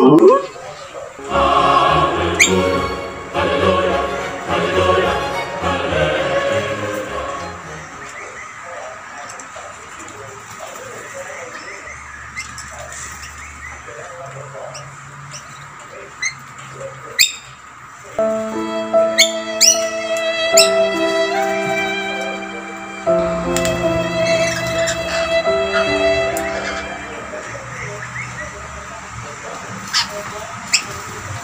Ooh. 何?